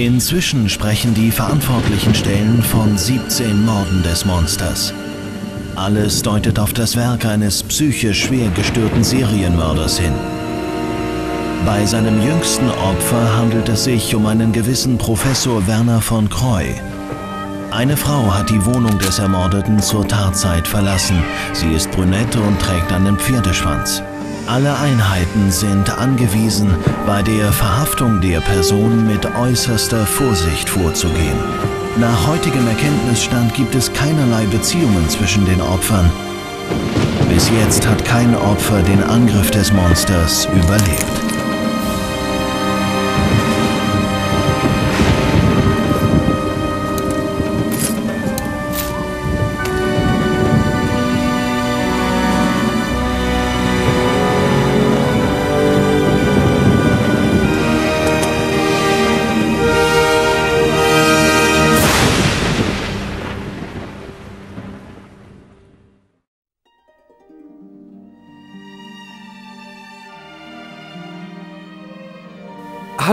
Inzwischen sprechen die verantwortlichen Stellen von 17 Morden des Monsters. Alles deutet auf das Werk eines psychisch schwer gestörten Serienmörders hin. Bei seinem jüngsten Opfer handelt es sich um einen gewissen Professor Werner von Croy. Eine Frau hat die Wohnung des Ermordeten zur Tatzeit verlassen. Sie ist brünette und trägt einen Pferdeschwanz. Alle Einheiten sind angewiesen, bei der Verhaftung der Person mit äußerster Vorsicht vorzugehen. Nach heutigem Erkenntnisstand gibt es keinerlei Beziehungen zwischen den Opfern. Bis jetzt hat kein Opfer den Angriff des Monsters überlebt.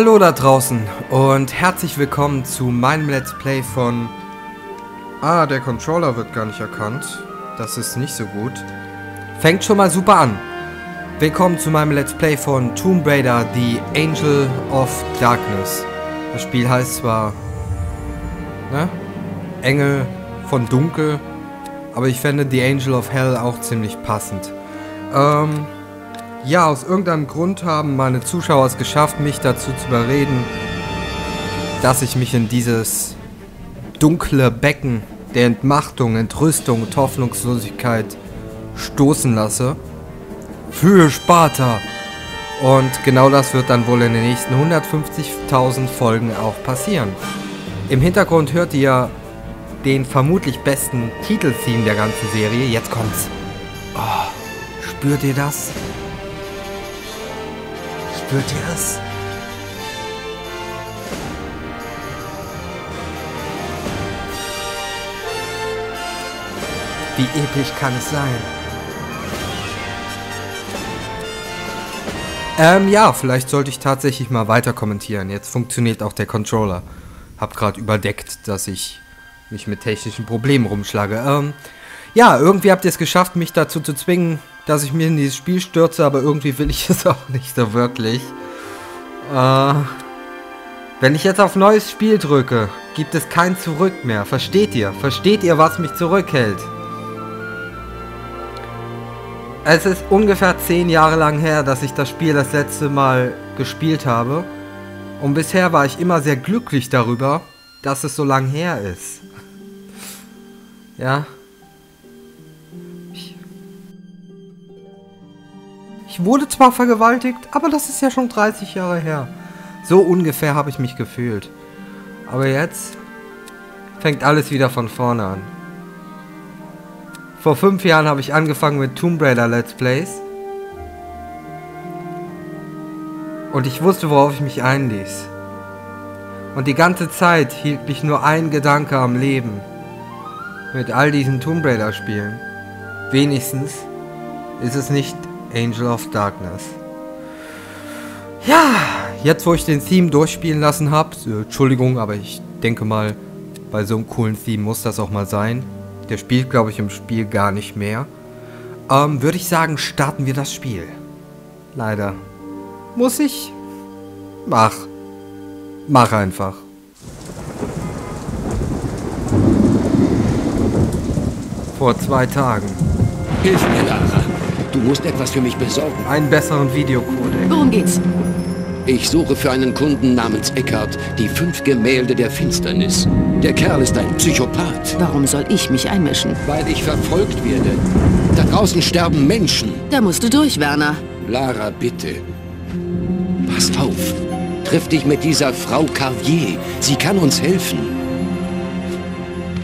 Hallo da draußen und herzlich willkommen zu meinem Let's Play von... Ah, der Controller wird gar nicht erkannt. Das ist nicht so gut. Fängt schon mal super an. Willkommen zu meinem Let's Play von Tomb Raider, The Angel of Darkness. Das Spiel heißt zwar... Ne? Engel von Dunkel. Aber ich fände The Angel of Hell auch ziemlich passend. Ähm... Ja, aus irgendeinem Grund haben meine Zuschauer es geschafft, mich dazu zu überreden, dass ich mich in dieses dunkle Becken der Entmachtung, Entrüstung und Hoffnungslosigkeit stoßen lasse. Für Sparta! Und genau das wird dann wohl in den nächsten 150.000 Folgen auch passieren. Im Hintergrund hört ihr den vermutlich besten Titeltheme der ganzen Serie. Jetzt kommt's. Oh, spürt ihr das? Spürt ihr es? Wie episch kann es sein? Ähm, ja, vielleicht sollte ich tatsächlich mal weiter kommentieren. Jetzt funktioniert auch der Controller. Hab gerade überdeckt, dass ich mich mit technischen Problemen rumschlage. Ähm, ja, irgendwie habt ihr es geschafft, mich dazu zu zwingen, dass ich mir in dieses Spiel stürze, aber irgendwie will ich es auch nicht so wirklich. Äh, wenn ich jetzt auf neues Spiel drücke, gibt es kein Zurück mehr. Versteht ihr? Versteht ihr, was mich zurückhält? Es ist ungefähr zehn Jahre lang her, dass ich das Spiel das letzte Mal gespielt habe. Und bisher war ich immer sehr glücklich darüber, dass es so lang her ist. Ja. Ich wurde zwar vergewaltigt, aber das ist ja schon 30 Jahre her. So ungefähr habe ich mich gefühlt. Aber jetzt fängt alles wieder von vorne an. Vor fünf Jahren habe ich angefangen mit Tomb Raider Let's Plays. Und ich wusste, worauf ich mich einließ. Und die ganze Zeit hielt mich nur ein Gedanke am Leben. Mit all diesen Tomb Raider Spielen. Wenigstens ist es nicht Angel of Darkness. Ja, jetzt wo ich den Theme durchspielen lassen habe, äh, Entschuldigung, aber ich denke mal, bei so einem coolen Theme muss das auch mal sein. Der spielt, glaube ich, im Spiel gar nicht mehr. Ähm, würde ich sagen, starten wir das Spiel. Leider. Muss ich? Mach. Mach einfach. Vor zwei Tagen. Hilf mir, Lara. Du musst etwas für mich besorgen. Einen besseren Videocodec. Worum geht's? Ich suche für einen Kunden namens Eckhart die fünf Gemälde der Finsternis. Der Kerl ist ein Psychopath. Warum soll ich mich einmischen? Weil ich verfolgt werde. Da draußen sterben Menschen. Da musst du durch, Werner. Lara, bitte. Pass auf. Triff dich mit dieser Frau Carvier. Sie kann uns helfen.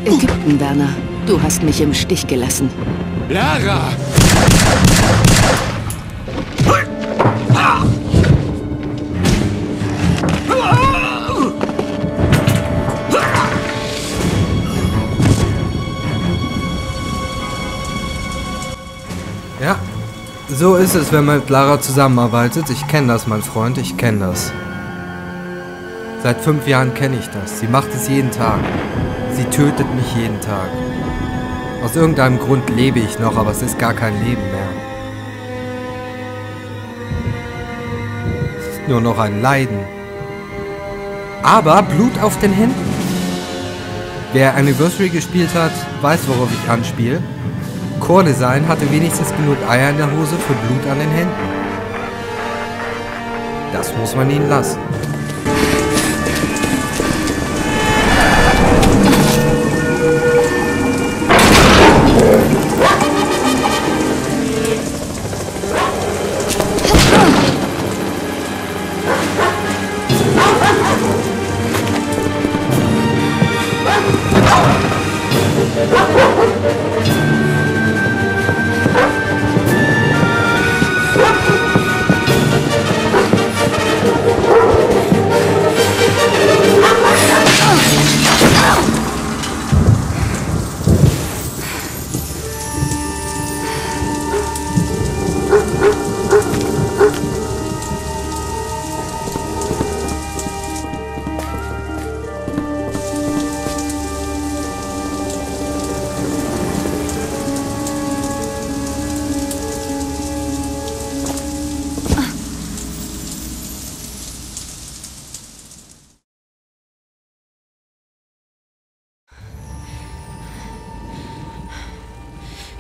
Ägypten, Werner. Du hast mich im Stich gelassen. Lara! So ist es, wenn man mit Lara zusammenarbeitet. Ich kenne das, mein Freund, ich kenne das. Seit fünf Jahren kenne ich das. Sie macht es jeden Tag. Sie tötet mich jeden Tag. Aus irgendeinem Grund lebe ich noch, aber es ist gar kein Leben mehr. Es ist nur noch ein Leiden. Aber Blut auf den Händen. Wer Anniversary gespielt hat, weiß, worauf ich anspiele. Core Design hatte wenigstens genug Eier in der Hose für Blut an den Händen. Das muss man ihnen lassen.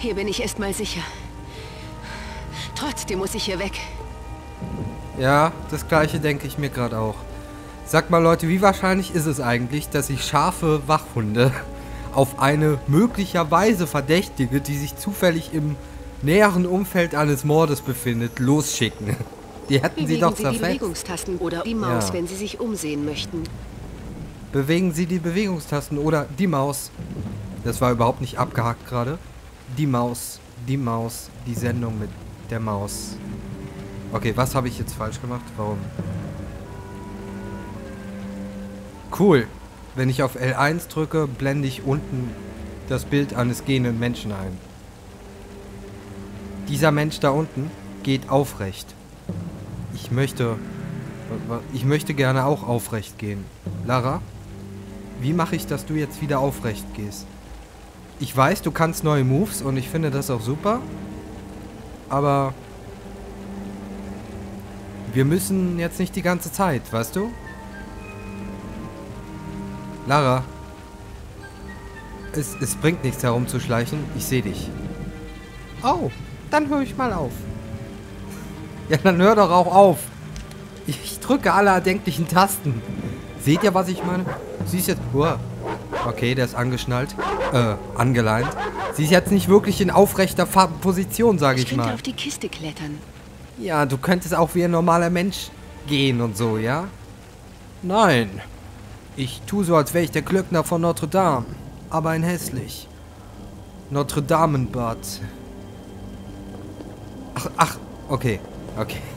Hier bin ich erstmal sicher. Trotzdem muss ich hier weg. Ja, das gleiche denke ich mir gerade auch. Sag mal Leute, wie wahrscheinlich ist es eigentlich, dass sich scharfe Wachhunde auf eine möglicherweise Verdächtige, die sich zufällig im näheren Umfeld eines Mordes befindet, losschicken? Die hätten Bewegen sie doch Sie die zerfetzt. Bewegungstasten oder die Maus, Ja. wenn Sie sich umsehen möchten. Bewegen Sie die Bewegungstasten oder die Maus. Das war überhaupt nicht abgehakt gerade. Die Maus, die Maus, die Sendung mit der Maus. Okay, was habe ich jetzt falsch gemacht? Warum? Cool. Wenn ich auf L1 drücke, blende ich unten das Bild eines gehenden Menschen ein. Dieser Mensch da unten geht aufrecht. Ich möchte... Ich möchte gerne auch aufrecht gehen. Lara? Wie mache ich, dass du jetzt wieder aufrecht gehst? Ich weiß, du kannst neue Moves und ich finde das auch super. Aber wir müssen jetzt nicht die ganze Zeit, weißt du? Lara. Es, es bringt nichts herumzuschleichen. Ich sehe dich. Oh, dann höre ich mal auf. Ja, dann hör doch auch auf. Ich drücke alle erdenklichen Tasten. Seht ihr, was ich meine? Sie ist jetzt... Uah. Okay, der ist angeschnallt. Äh, angeleint. Sie ist jetzt nicht wirklich in aufrechter Fa Position, sage ich Ich könnte mal. auf die Kiste klettern. Ja, du könntest auch wie ein normaler Mensch gehen und so, ja? Nein. Ich tue so, als wäre ich der Glöckner von Notre Dame. Aber ein hässlich. Notre Damenbad. Ach, ach, okay. Okay.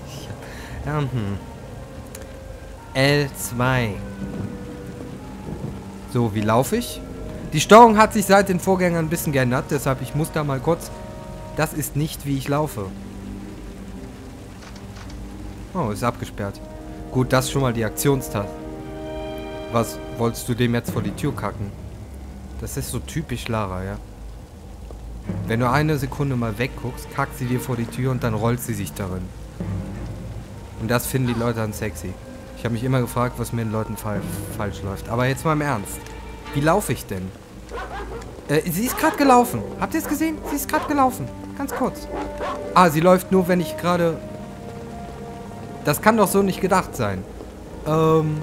Ja, hm. L2. So, wie laufe ich? Die Steuerung hat sich seit den Vorgängern ein bisschen geändert, deshalb ich muss da mal kurz... Das ist nicht, wie ich laufe. Oh, ist abgesperrt. Gut, das ist schon mal die Aktionstaste. Was, wolltest du dem jetzt vor die Tür kacken? Das ist so typisch Lara, ja? Wenn du eine Sekunde mal wegguckst, kackt sie dir vor die Tür und dann rollt sie sich darin. Und das finden die Leute dann sexy. Ich habe mich immer gefragt, was mit den Leuten fal falsch läuft. Aber jetzt mal im Ernst. Wie laufe ich denn? Äh, sie ist gerade gelaufen. Habt ihr es gesehen? Sie ist gerade gelaufen. Ganz kurz. Ah, sie läuft nur, wenn ich gerade... Das kann doch so nicht gedacht sein. Ähm...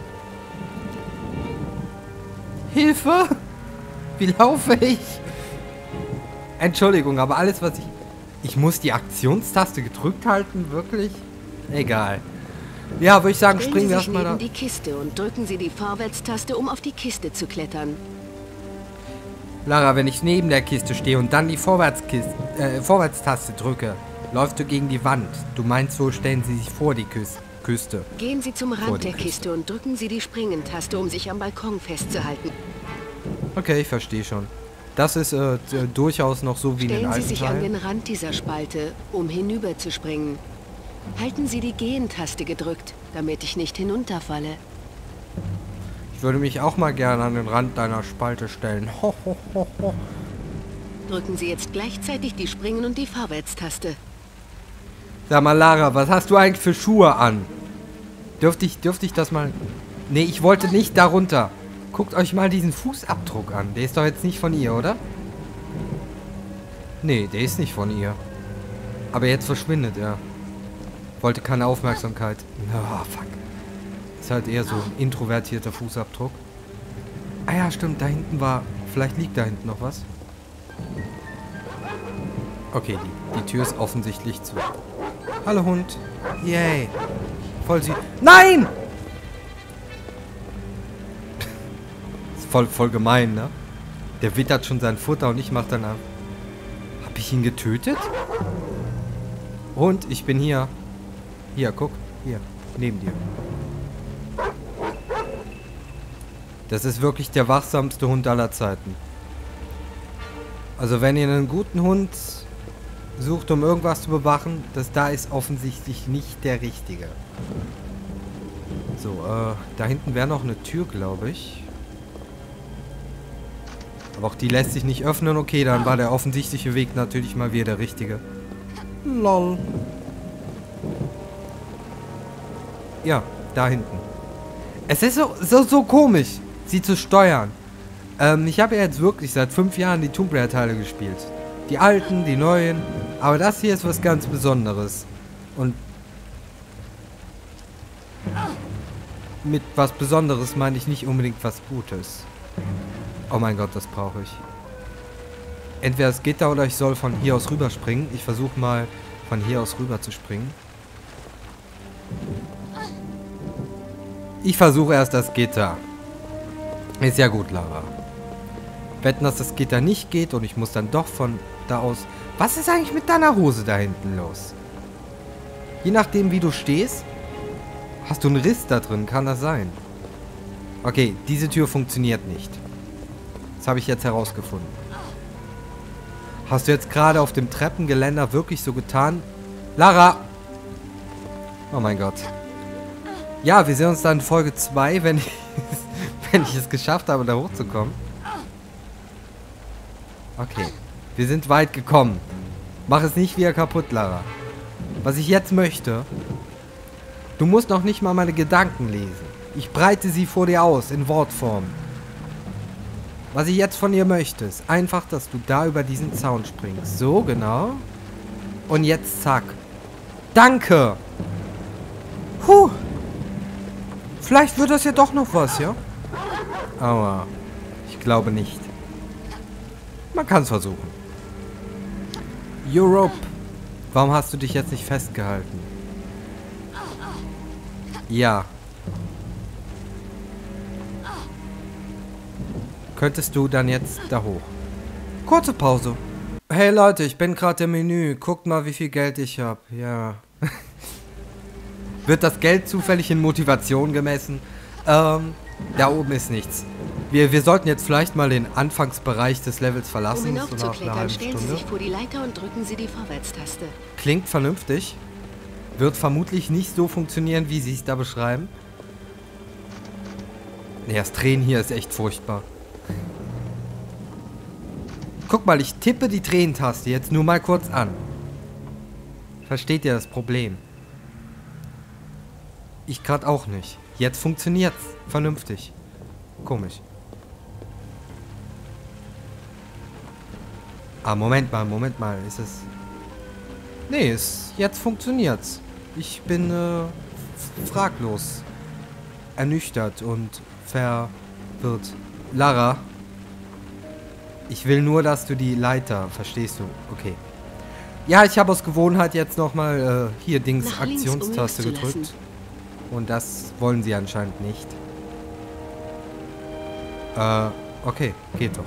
Hilfe! Wie laufe ich? Entschuldigung, aber alles, was ich... Ich muss die Aktionstaste gedrückt halten? Wirklich? Egal. Ja, würde ich sagen, springen Sie wir sich erstmal neben da... die Kiste und drücken Sie die Vorwärtstaste, um auf die Kiste zu klettern. Lara, wenn ich neben der Kiste stehe und dann die Vorwärtskiste, äh, Vorwärtstaste drücke, läufst du gegen die Wand. Du meinst, so stellen sie sich vor die Küs Küste. Gehen Sie zum Rand der Kiste und drücken Sie die Springentaste, um sich am Balkon festzuhalten. Okay, ich verstehe schon. Das ist äh, d- durchaus noch so wie in den Stellen Sie alten sich an Teilen. den Rand dieser Spalte, um hinüber zu springen. Halten Sie die Gehen-Taste gedrückt, damit ich nicht hinunterfalle. Würde mich auch mal gerne an den Rand deiner Spalte stellen. Ho, ho, ho, ho. Drücken Sie jetzt gleichzeitig die Springen- und die Vorwärtstaste. Sag mal, Lara, was hast du eigentlich für Schuhe an? Dürfte ich, dürfte ich das mal... Nee, ich wollte nicht darunter. Guckt euch mal diesen Fußabdruck an. Der ist doch jetzt nicht von ihr, oder? Nee, der ist nicht von ihr. Aber jetzt verschwindet er. Wollte keine Aufmerksamkeit. Oh, fuck. Ist halt eher so ein introvertierter Fußabdruck. Ah ja, stimmt. Da hinten war... Vielleicht liegt da hinten noch was. Okay, die, die Tür ist offensichtlich zu. Hallo Hund. Yay. Voll sie. Nein! ist voll, voll gemein, ne? Der wittert schon sein Futter und ich mach dann ab. Hab ich ihn getötet? Und ich bin hier. Hier, guck. Hier. Neben dir. Das ist wirklich der wachsamste Hund aller Zeiten. Also wenn ihr einen guten Hund sucht, um irgendwas zu bewachen, das da ist offensichtlich nicht der richtige. So, äh, da hinten wäre noch eine Tür, glaube ich. Aber auch die lässt sich nicht öffnen. Okay, dann war der offensichtliche Weg natürlich mal wieder der richtige. Lol. Ja, da hinten. Es ist so, so, so komisch, sie zu steuern. Ähm, ich habe ja jetzt wirklich seit fünf Jahren die Tomb Raider Teile gespielt. Die alten, die neuen. Aber das hier ist was ganz Besonderes. Und mit was Besonderes meine ich nicht unbedingt was Gutes. Oh mein Gott, das brauche ich. Entweder es geht da oder ich soll von hier aus rüberspringen. Ich versuche mal von hier aus rüber zu springen. Ich versuche erst das Gitter. Ist ja gut, Lara. Wetten, dass das Gitter nicht geht und ich muss dann doch von da aus... Was ist eigentlich mit deiner Hose da hinten los? Je nachdem, wie du stehst, hast du einen Riss da drin. Kann das sein? Okay, diese Tür funktioniert nicht. Das habe ich jetzt herausgefunden. Hast du jetzt gerade auf dem Treppengeländer wirklich so getan? Lara! Oh mein Gott. Ja, wir sehen uns dann in Folge 2, wenn ich, wenn ich es geschafft habe, da hochzukommen. Okay. Wir sind weit gekommen. Mach es nicht wieder kaputt, Lara. Was ich jetzt möchte... Du musst noch nicht mal meine Gedanken lesen. Ich breite sie vor dir aus, in Wortform. Was ich jetzt von dir möchte, ist einfach, dass du da über diesen Zaun springst. So, genau. Und jetzt zack. Danke! Puh. Vielleicht wird das ja doch noch was, ja? Aua. Ich glaube nicht. Man kann es versuchen. Europe. Warum hast du dich jetzt nicht festgehalten? Ja. Könntest du dann jetzt da hoch? Kurze Pause. Hey Leute, ich bin gerade im Menü. Guckt mal, wie viel Geld ich habe. Ja. Wird das Geld zufällig in Motivation gemessen? Ähm, da oben ist nichts. Wir, wir sollten jetzt vielleicht mal den Anfangsbereich des Levels Um verlassen, so einer hinaufzuklettern, halben stellen Sie sich vor die Leiter und drücken Sie die Vorwärtstaste. Klingt vernünftig. Wird vermutlich nicht so funktionieren, wie sie es da beschreiben. Nee, das Drehen hier ist echt furchtbar. Guck mal, ich tippe die Tränentaste jetzt nur mal kurz an. Versteht ihr das Problem? Ich gerade auch nicht. Jetzt funktioniert's. Vernünftig. Komisch. Ah, Moment mal, Moment mal. Ist es... Nee, es, jetzt funktioniert's. Ich bin äh, fraglos. Ernüchtert und verwirrt. Lara, ich will nur, dass du die Leiter, verstehst du? Okay. Ja, ich habe aus Gewohnheit jetzt nochmal äh, hier Dings Aktionstaste gedrückt. Und das wollen sie anscheinend nicht. Äh, okay, geht doch.